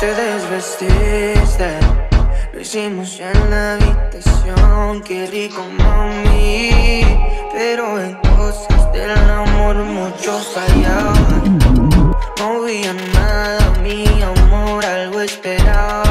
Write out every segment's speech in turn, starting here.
te desvestiste. Lo hicimos en la habitación, qué rico mami. Pero en cosas del amor muchos fallaban. No había nada, mi amor, algo esperaba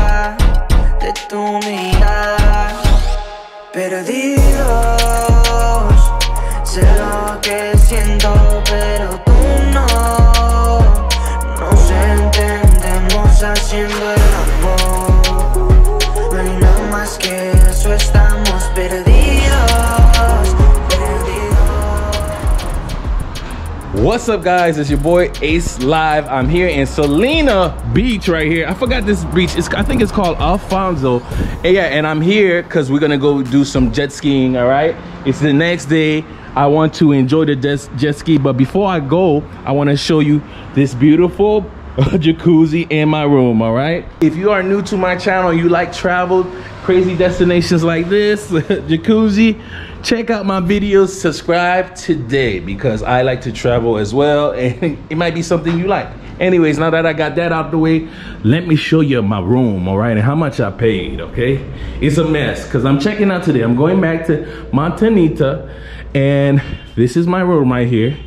What's up, guys? It's your boy Ace Live. I'm here in Salina Beach right here. I forgot this beach. It's, I think it's called Alfonso. And yeah, and I'm here because we're gonna go do some jet skiing. All right. It's the next day. I want to enjoy the jet, jet ski, but before I go, I want to show you this beautiful jacuzzi in my room. All right. If you are new to my channel, you like travel, crazy destinations like this, jacuzzi check out my videos subscribe today because i like to travel as well and it might be something you like. Anyways now that i got that out the way let me show you my room all right and how much i paid okay? It's a mess because i'm checking out today. I'm going back to montanita and this is my room right here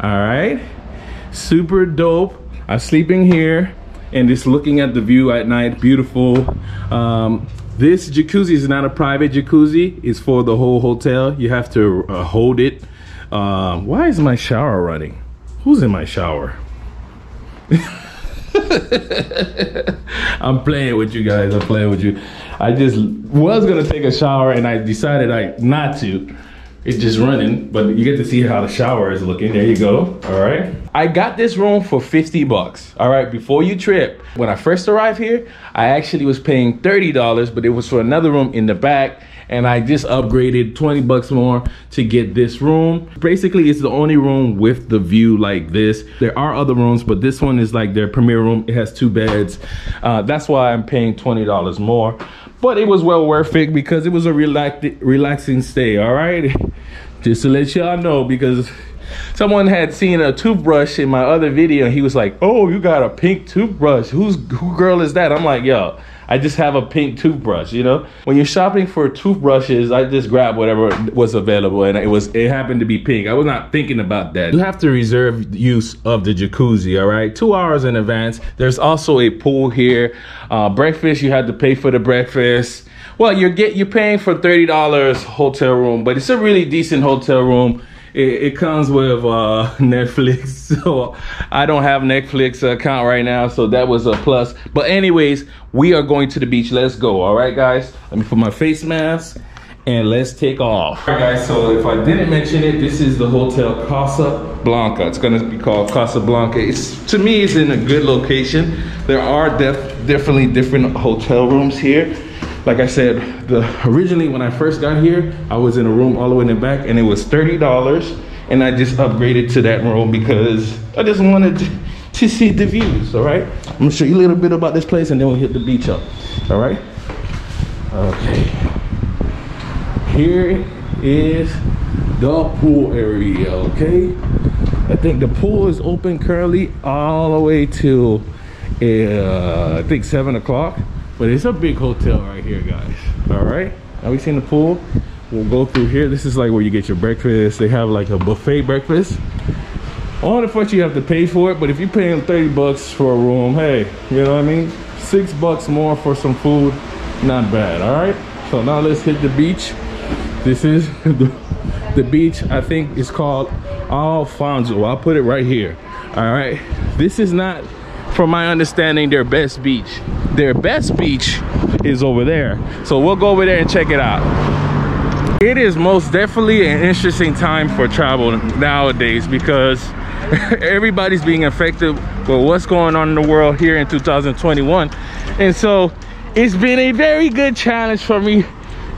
all right? Super dope. I'm sleeping here and just looking at the view at night beautiful um, this jacuzzi is not a private jacuzzi. It's for the whole hotel. You have to uh, hold it. Uh, why is my shower running? Who's in my shower? I'm playing with you guys. I'm playing with you. I just was gonna take a shower and i decided i not to. It's just running, but you get to see how the shower is looking. There you go. All right. I got this room for 50 bucks. All right. Before you trip, when I first arrived here, I actually was paying $30, but it was for another room in the back. And I just upgraded 20 bucks more to get this room. Basically, it's the only room with the view like this. There are other rooms, but this one is like their premier room. It has two beds. Uh, that's why I'm paying $20 more but it was well worth it because it was a relax relaxing stay all right just to let y'all know because someone had seen a toothbrush in my other video and he was like oh you got a pink toothbrush who's who girl is that i'm like yo I just have a pink toothbrush, you know? When you're shopping for toothbrushes, I just grab whatever was available and it was it happened to be pink. I was not thinking about that. You have to reserve use of the jacuzzi, all right? 2 hours in advance. There's also a pool here. Uh, breakfast, you had to pay for the breakfast. Well, you're get you're paying for $30 hotel room, but it's a really decent hotel room it, it comes with uh, Netflix. So I don't have Netflix account right now, so that was a plus. But anyways, we are going to the beach. Let's go. All right, guys. Let me put my face mask and let's take off. All right, guys. So if I didn't mention it, this is the Hotel Casa Blanca. It's gonna be called Casa Blanca. It's to me, it's in a good location. There are def definitely different hotel rooms here like I said, the originally when I first got here, I was in a room all the way in the back and it was $30 and I just upgraded to that room because I just wanted to, see the views, all right? I'm gonna show you a little bit about this place and then we'll hit the beach up, all right? Okay. Here is the pool area, okay? I think the pool is open currently all the way till uh, I think seven o'clock. But it's a big hotel right here, guys. All right. Now we seen the pool. We'll go through here. This is like where you get your breakfast. They have like a buffet breakfast. On the front, you have to pay for it. But if you're paying 30 bucks for a room, hey, you know what I mean? Six bucks more for some food, not bad. All right. So now let's hit the beach. This is the, the beach. I think it's called Alfonso. I'll put it right here. All right. This is not from my understanding, their best beach. Their best beach is over there. So we'll go over there and check it out. It is most definitely an interesting time for travel nowadays because everybody's being affected with what's going on in the world here in 2021. And so it's been a very good challenge for me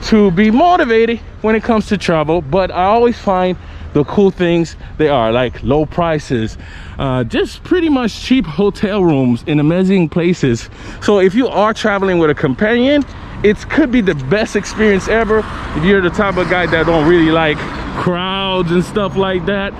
to be motivated when it comes to travel, but I always find the cool things they are like low prices uh, just pretty much cheap hotel rooms in amazing places. So if you are traveling with a companion it could be the best experience ever. If you're the type of guy that don't really like crowds and stuff like that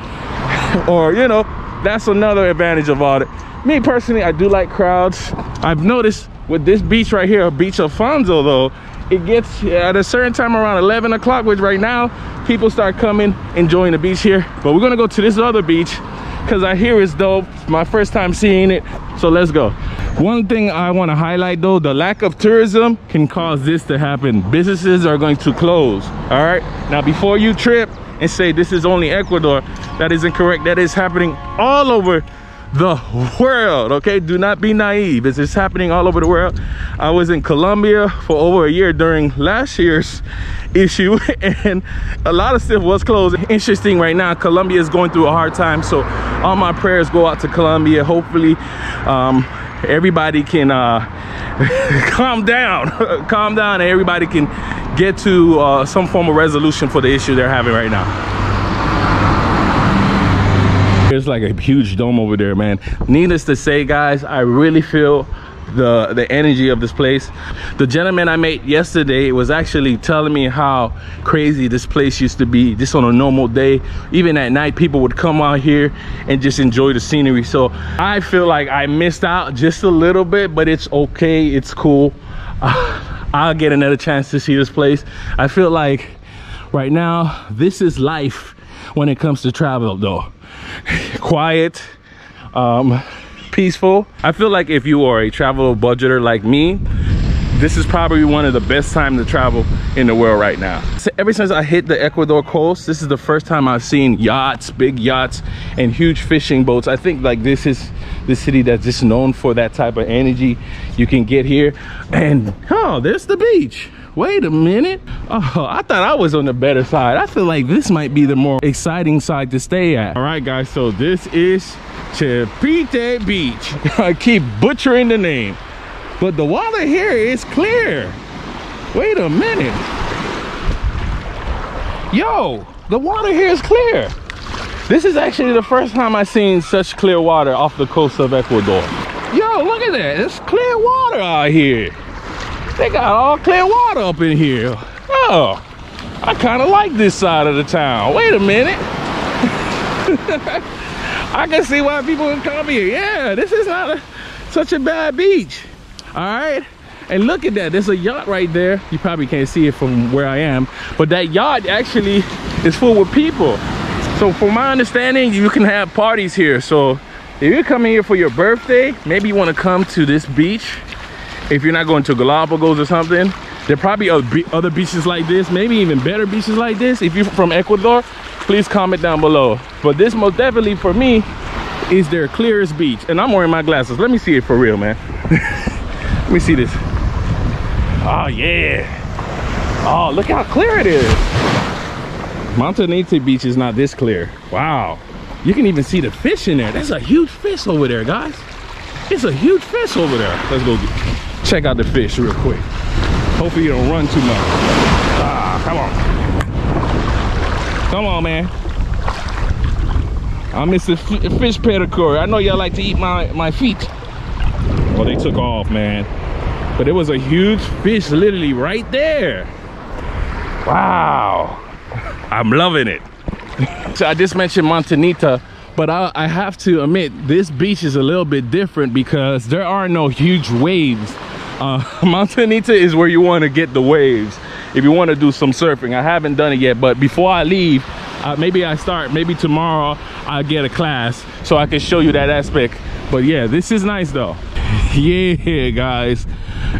or you know that's another advantage of all me personally i do like crowds. I've noticed with this beach right here, Beach Alfonso though, it gets at a certain time around 11 o'clock, which right now people start coming, enjoying the beach here. But we're gonna go to this other beach because I hear it's dope. My first time seeing it, so let's go. One thing I wanna highlight though, the lack of tourism can cause this to happen. Businesses are going to close, all right? Now before you trip and say this is only Ecuador, that is incorrect. That is happening all over the world okay? Do not be naive. It's just happening all over the world. I was in colombia for over a year during last year's issue and a lot of stuff was closed. Interesting right now colombia is going through a hard time so all my prayers go out to colombia. Hopefully um, everybody can uh, calm down. Calm down and everybody can get to uh, some form of resolution for the issue they're having right now there's like a huge dome over there, man. Needless to say, guys, I really feel the the energy of this place. The gentleman i met yesterday was actually telling me how crazy this place used to be just on a normal day. Even at night people would come out here and just enjoy the scenery. So i feel like i missed out just a little bit but it's okay it's cool. Uh, i'll get another chance to see this place. I feel like right now this is life when it comes to travel though quiet um peaceful. I feel like if you are a travel budgeter like me this is probably one of the best time to travel in the world right now. So ever since i hit the ecuador coast this is the first time i've seen yachts big yachts and huge fishing boats. I think like this is the city that's just known for that type of energy you can get here. And oh there's the beach wait a minute. Oh i thought i was on the better side. I feel like this might be the more exciting side to stay at. All right guys so this is chapite beach. I keep butchering the name but the water here is clear. Wait a minute. Yo the water here is clear. This is actually the first time i've seen such clear water off the coast of ecuador. Yo look at that. It's clear water out here they got all clear water up in here. Oh, I kind of like this side of the town. Wait a minute. I can see why people would come here. Yeah, this is not a, such a bad beach. All right. And look at that. There's a yacht right there. You probably can't see it from where I am. But that yacht actually is full with people. So from my understanding, you can have parties here. So if you're coming here for your birthday, maybe you want to come to this beach if you're not going to Galapagos or something there're probably other beaches like this maybe even better beaches like this. If you're from Ecuador please comment down below. But this most definitely for me is their clearest beach. And I'm wearing my glasses. Let me see it for real man. Let me see this. Oh yeah. Oh look how clear it is. Montanita beach is not this clear. Wow. You can even see the fish in there. That's a huge fish over there guys. It's a huge fish over there. Let's go check out the fish real quick. Hopefully you don't run too much. Ah, come on. Come on, man. I miss the fish pedicure. I know y'all like to eat my, my feet. Oh, they took off, man. But it was a huge fish literally right there. Wow. I'm loving it. so I just mentioned Montanita but I, I, have to admit this beach is a little bit different because there are no huge waves uh, Montanita is where you want to get the waves if you want to do some surfing. I haven't done it yet, but before I leave, uh, maybe I start, maybe tomorrow I'll get a class so I can show you that aspect. But yeah, this is nice though. yeah, guys.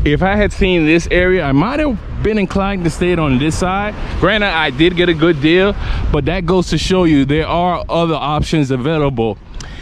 If I had seen this area, I might have been inclined to stay on this side. Granted, I did get a good deal, but that goes to show you there are other options available.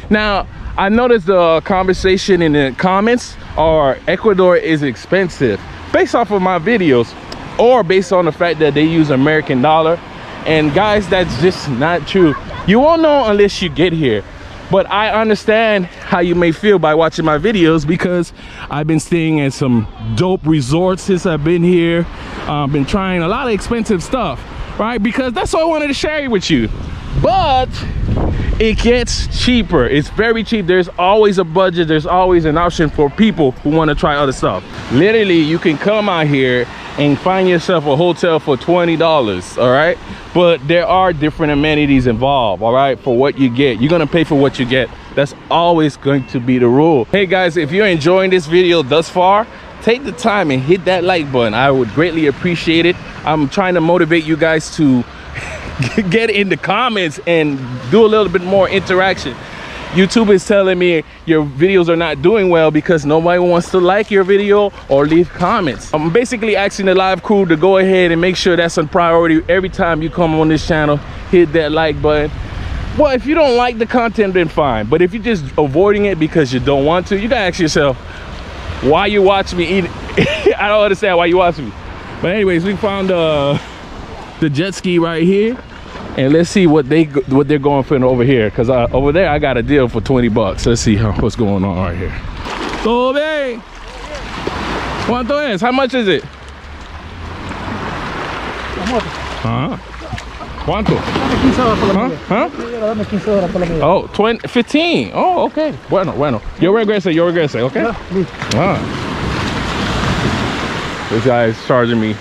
Now, I noticed the conversation in the comments are Ecuador is expensive based off of my videos or based on the fact that they use American dollar. And guys, that's just not true. You won't know unless you get here. But I understand how you may feel by watching my videos because I've been staying at some dope resorts since I've been here. I've been trying a lot of expensive stuff, right? Because that's what I wanted to share with you. But it gets cheaper. It's very cheap. There's always a budget. There's always an option for people who want to try other stuff. Literally you can come out here and find yourself a hotel for 20 dollars all right? But there are different amenities involved all right for what you get. You're gonna pay for what you get. That's always going to be the rule. Hey guys, if you're enjoying this video thus far, take the time and hit that like button. I would greatly appreciate it. I'm trying to motivate you guys to get in the comments and do a little bit more interaction. YouTube is telling me your videos are not doing well because nobody wants to like your video or leave comments. I'm basically asking the live crew to go ahead and make sure that's a priority every time you come on this channel. Hit that like button. Well, if you don't like the content, then fine. But if you're just avoiding it because you don't want to, you gotta ask yourself, why you watch me eat? I don't understand why you watch me. But anyways, we found uh, the jet ski right here and let's see what they what they're going for over here because uh, over there i got a deal for 20 bucks let's see how, what's going on right here todo bien cuánto es how much is it uh-huh. ¿Cuánto? Huh? Huh? Oh, 20, 15. Oh, okay. Bueno, bueno. Yo regrese, yo regrese, okay? Ah. This guy is charging me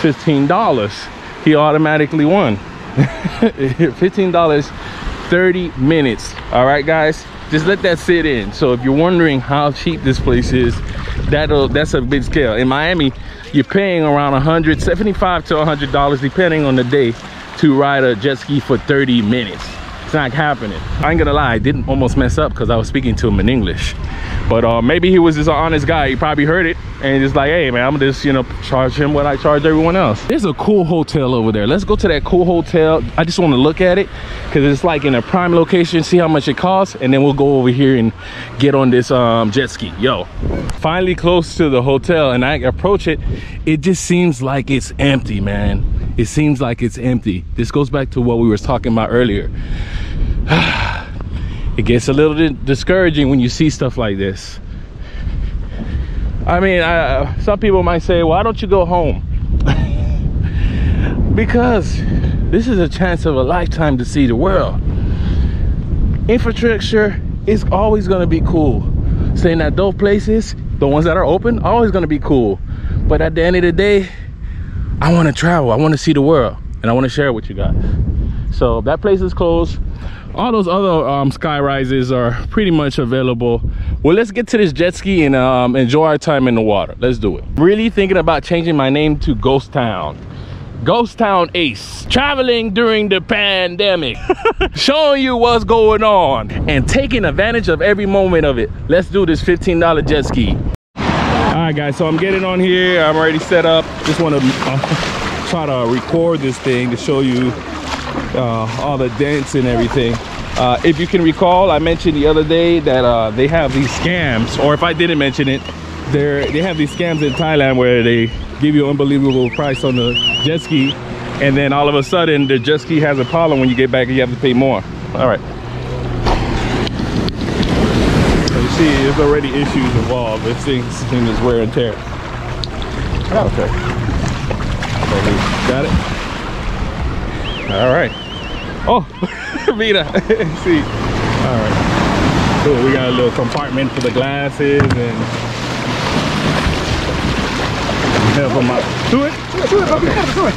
$15. He automatically won. $15 30 minutes. All right guys? Just let that sit in. So if you're wondering how cheap this place is that'll that's a big scale. In miami you're paying around 175 to 100 dollars depending on the day to ride a jet ski for 30 minutes. It's not happening. I ain't gonna lie i didn't almost mess up because i was speaking to him in english but uh, maybe he was just an honest guy. He probably heard it and just like hey man i'm just you know charge him what i charge everyone else. There's a cool hotel over there. Let's go to that cool hotel. I just want to look at it because it's like in a prime location. See how much it costs? And then we'll go over here and get on this um, jet ski. Yo. Finally close to the hotel and i approach it. It just seems like it's empty man. It seems like it's empty. This goes back to what we were talking about earlier it gets a little discouraging when you see stuff like this I mean, I, uh, some people might say, why don't you go home? because this is a chance of a lifetime to see the world. Infrastructure is always going to be cool. Staying at those places, the ones that are open, always going to be cool. But at the end of the day, I want to travel. I want to see the world. And I want to share it with you guys. So that place is closed. All those other um, sky rises are pretty much available. Well let's get to this jet ski and um, enjoy our time in the water. Let's do it. Really thinking about changing my name to ghost town. Ghost town ace traveling during the pandemic showing you what's going on and taking advantage of every moment of it. Let's do this $15 jet ski. All right guys so i'm getting on here. I'm already set up. Just want to uh, try to record this thing to show you uh, all the dents and everything. Uh, if you can recall, I mentioned the other day that uh, they have these scams, or if I didn't mention it, they they have these scams in Thailand where they give you unbelievable price on the jet ski, and then all of a sudden the jet ski has a problem when you get back and you have to pay more. All right. So you see, there's already issues involved. This thing's thing is wear and tear. Okay. Got it. All right. Oh, Vita. See. All right. Cool. We got a little compartment for the glasses and help them out. Do it. Do it. Do it.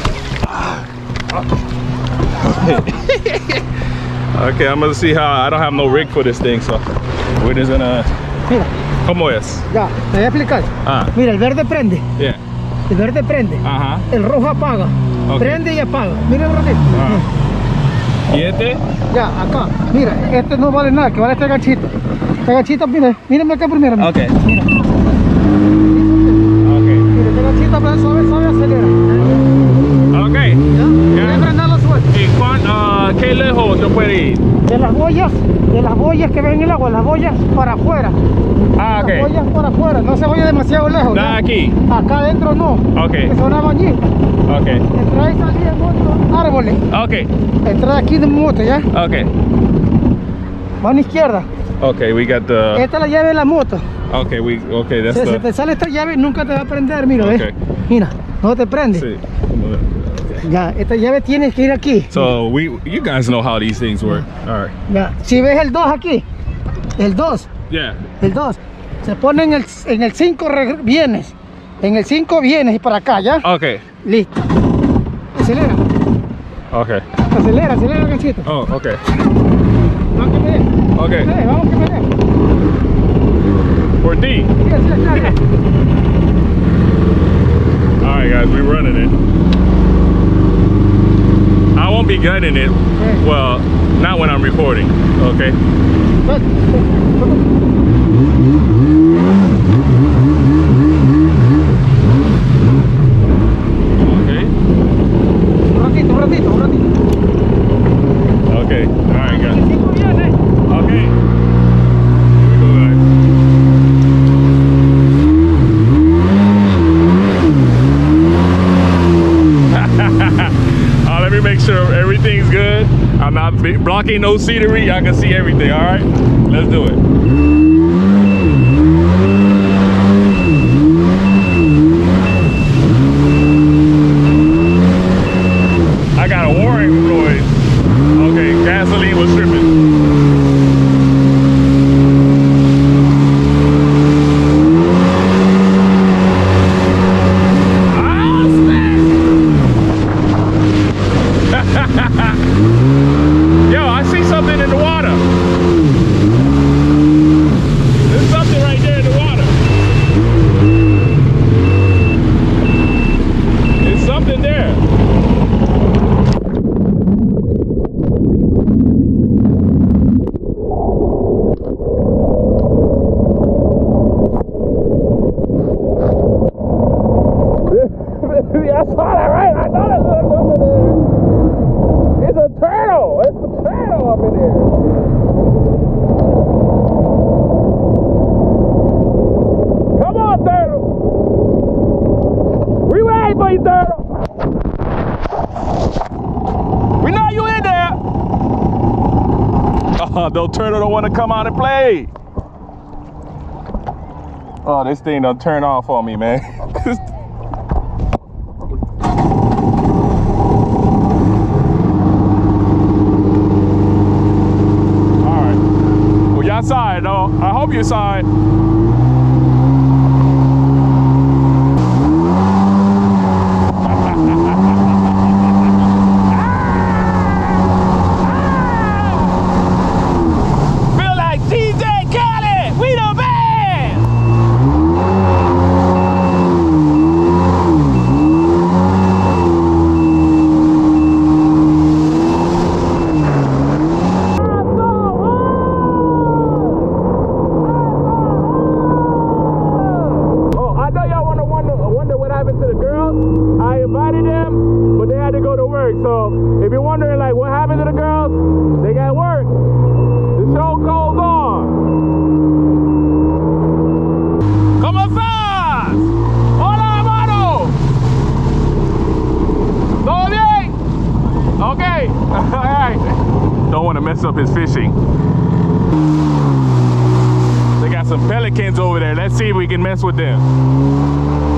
okay, I'm gonna see how I don't have no rig for this thing, so we're just gonna. Mira. ¿Cómo es? Ya, te voy a explicar. Ah. Mira, el verde prende. Yeah. El verde prende. Ajá. El rojo apaga. Ok. Prende y apaga. Mira un ratito. Ah. ¿Y este? Ya, acá. Mira, este no vale nada, que vale este ganchito. Este ganchito, mire, mírame acá primero. mira. Ok. Mira, Ok. mira, este ganchito apenas suave, suave, acelera. Ok. Ya. Ya. Frenarlo suelto. ¿Y cuán, ah, qué lejos yo puedo ir? De las boyas, de las boyas que ven en el agua, las boyas para afuera. Ah, Las ok. boyas para afuera, no se vaya demasiado lejos. Nada ¿ya? aquí. Acá adentro no. Ok. Que son bañita. Ok. Entra y salida en moto, árboles. Ok. Entra aquí de moto, ¿ya? Ok. Mano izquierda. Okay, we got the. Esta es la llave de la moto. Okay, we okay. That's se the. te sale esta llave nunca te va a prender, mira, ¿ves? Ok. Mira, no te prende. Sí. Ya, esta llave tiene que ir aquí. So we, you guys know how these things work. All right. Ya, si ves el 2 aquí, el 2, Yeah. el 2, se pone en el en el 5 vienes. En el 5 vienes y para acá, ¿ya? Okay. Listo. Acelera. Ok. Acelera, acelera, cachito. Oh, ok. Vamos que pelee. Ok. Pelee, vamos que pelee. Por ti. Sí, así la. Alright guys, we're running it. I won't be gunning it. Okay. Well, not when I'm recording, okay? Look. blocking no scenery. Y'all can see everything, all right? Let's do it. Uh, Del Turtle don't want to come out and play. Oh, this thing don't turn off on me, man. All right. Well, y'all saw it, though. I hope you saw it. some pelicans over there. Let's see if we can mess with them.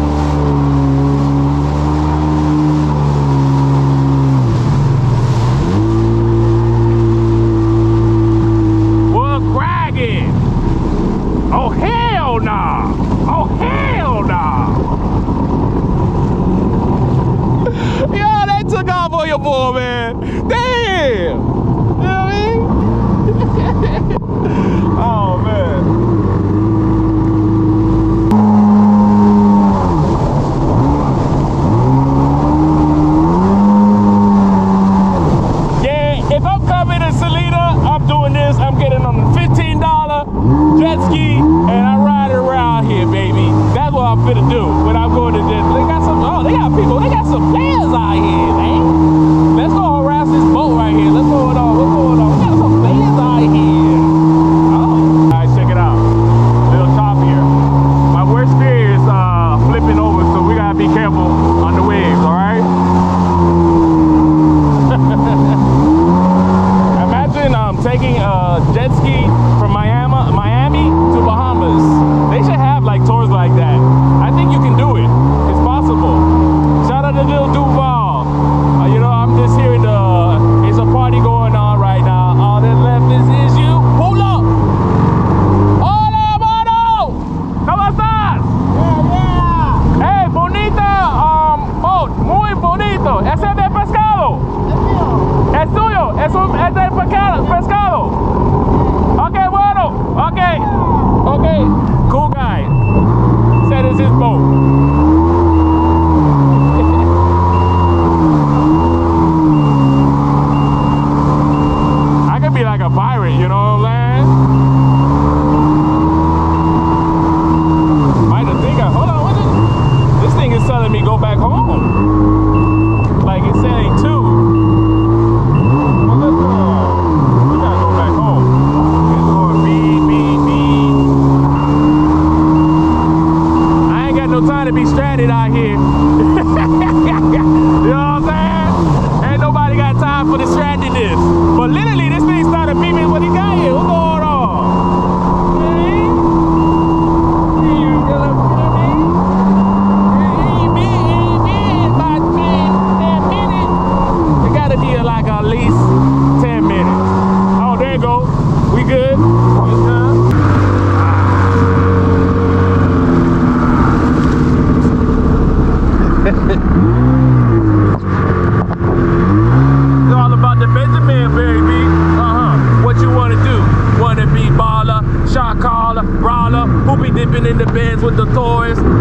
Confidence,